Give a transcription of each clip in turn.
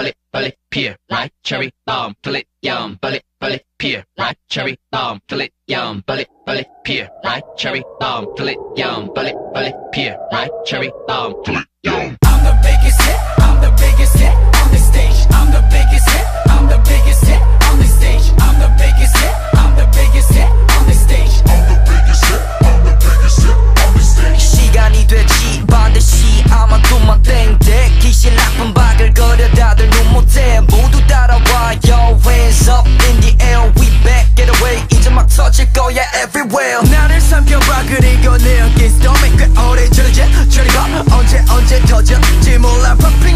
bullet, bullet, pear, right, cherry bomb, bullet, yum, bullet, bullet, pear, right, cherry bomb, bullet, yum, bullet, bullet, pear, right, cherry bomb, bullet, yum, bullet, bullet, pear, right, cherry bomb, bullet, yum. I'm the biggest hit. I'm the 거야 everywhere. 나를 삼켜봐. 그리고 내 어깨 스톰에 꽤 오래 줄지 줄이고 언제 언제 터질지 몰라. P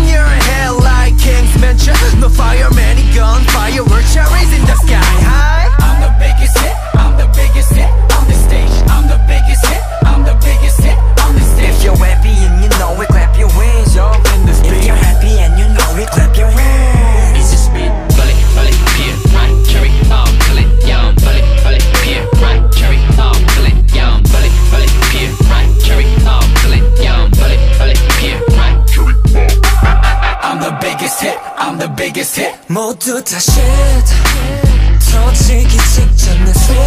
the biggest hit 모두 다 shit 터지기 직전 내 손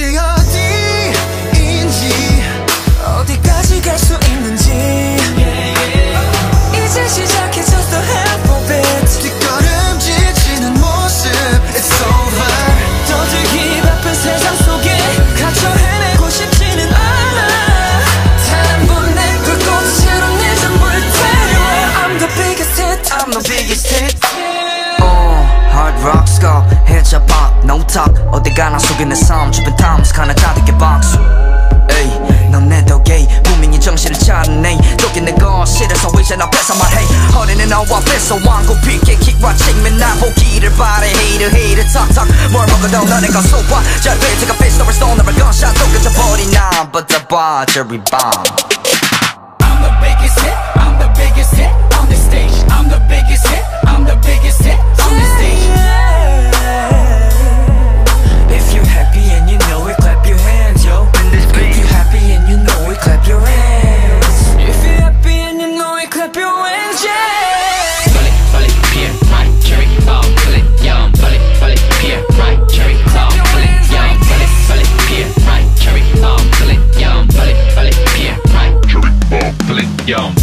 watching us. 어디가나 속에 내 삶 주변 탐스 가나 가득해 박수. 에이 넌내 덕에 분명히 정신을 차리네. 독이 내거 싫어서 이제 나 뺏어 말해. 허리는 너와 뺏어 왕고 빌게 킥과 책면 나 보기를 바래. 헤이를 헤이를 탁탁 뭘 먹어도 너는 건 소화 잘 벨트가 뺏어 벌써 너를 건샷 또 끝져버린 난 But the battery bomb Now.